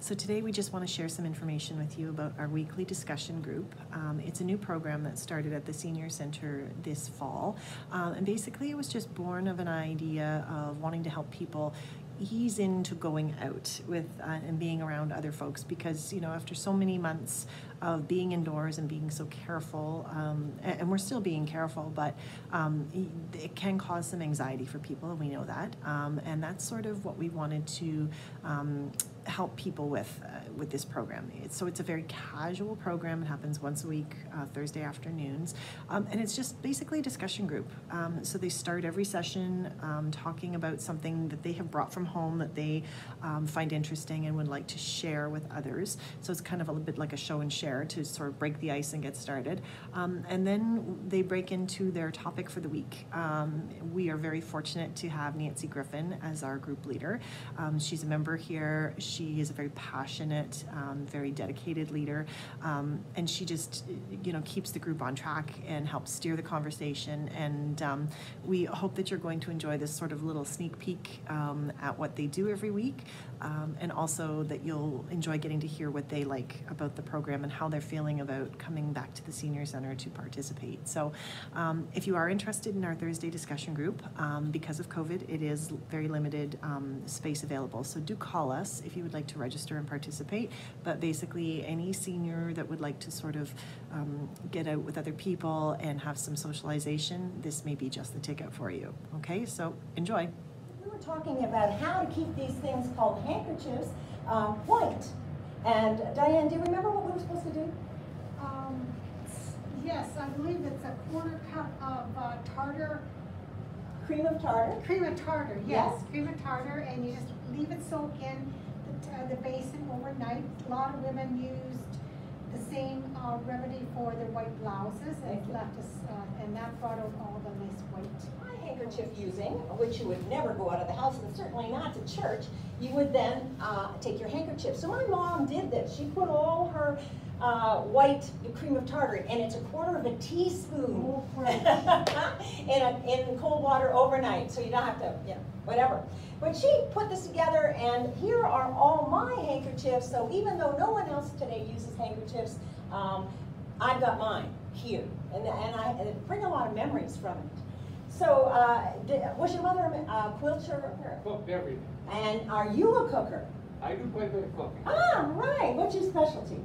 So today we just want to share some information with you about our weekly discussion group. Um, it's a new program that started at the Senior Center this fall. Um, and basically, it was just born of an idea of wanting to help people ease into going out with uh, and being around other folks because you know after so many months of being indoors and being so careful um, and, and, we're still being careful but um, it can cause some anxiety for people and we know that um, and that's sort of what we wanted to um, help people with uh, with this program. It's, so it's a very casual program. It happens once a week, uh, Thursday afternoons, um, and it's just basically a discussion group. Um, so they start every session um, talking about something that they have brought from home that they um, find interesting and would like to share with others. So it's kind of a little bit like a show and share to sort of break the ice and get started. Um, and then they break into their topic for the week. Um, we are very fortunate to have Nancy Griffin as our group leader. she's a member here. She is a very passionate, um, very dedicated leader, um, and she just, you know, keeps the group on track and helps steer the conversation. And um, we hope that you're going to enjoy this sort of little sneak peek um, at what they do every week, um, and also that you'll enjoy getting to hear what they like about the program and how they're feeling about coming back to the senior center to participate. So, um, if you are interested in our Thursday discussion group, because of COVID, it is very limited space available. So do call us if you you would like to register and participate. But basically, any senior that would like to sort of um, get out with other people and have some socialization, this may be just the ticket for you. Okay, so enjoy. We were talking about how to keep these things called handkerchiefs uh, white. And Diane, do you remember what we were supposed to do? Um, yes, I believe it's a quarter cup of uh, tartar. Cream of tartar? Cream of tartar, yes. yes. Cream of tartar, and you just leave it soak in uh, the basin overnight. A lot of women used the same uh, remedy for the white blouses and left us, uh, and that brought out all the nice white. My handkerchief using, which you would never go out of the house and certainly not to church, you would then uh, take your handkerchief. So my mom did this. She put all her uh, white cream of tartar, and it's a quarter of a teaspoon oh, in, a, in cold water overnight, so you don't have to, you know, whatever. But she put this together, and here are all my handkerchiefs. So even though no one else today uses handkerchiefs, um, I've got mine here, and, and I and bring a lot of memories from it. So, uh, did, was your mother a uh, quilter? Cooked everything. And are you a cooker? I do quite a bit of cooking. Ah, right. What's your specialty?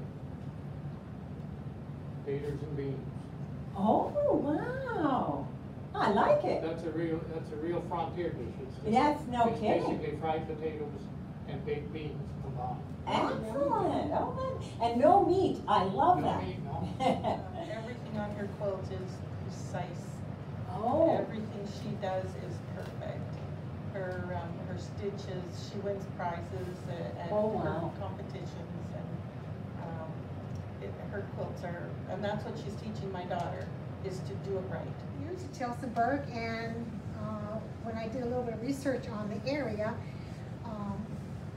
Taters and beans. Oh, wow. I like it. That's a real, that's a real frontier dish. It's That's no it's kidding. basically fried potatoes and baked beans combined. Excellent. Oh, and no meat. I love No that. meat, no. Everything on her quilt is precise. Oh, Everything she does is perfect. Her, um, her stitches, she wins prizes uh, at Oh, her wow. competitions and, um, it, her quilts are, and that's what she's teaching my daughter, is to do it right. Use Tillsonburg and uh, when I did a little bit of research on the area, um,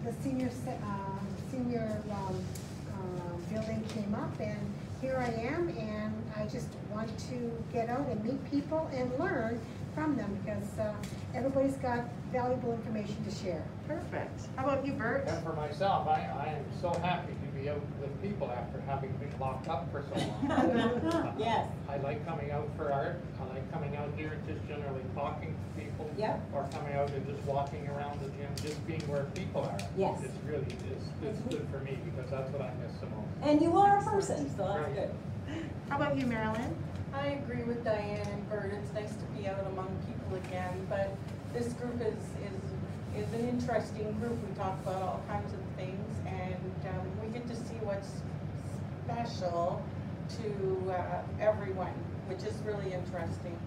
the senior uh, senior um, uh, building came up and here I am and I just want to get out and meet people and learn from them because uh, everybody's got valuable information to share. Perfect. How about you, Bert? And for myself, I, I am so happy to be out with people after having been locked up for so long. yes. I like coming out for art. I like coming out here and just generally talking to people. Yeah. Or coming out and just walking around the gym, just being where people are. Yes. It's really, it's, it's good for me because that's what I miss the most. And you are a person, so that's Right. good. How about you, Marilyn? I agree with Diane and Bert, it's nice to be out among people again, but this group is, is, is an interesting group. We talk about all kinds of things and um, we get to see what's special to uh, everyone, which is really interesting.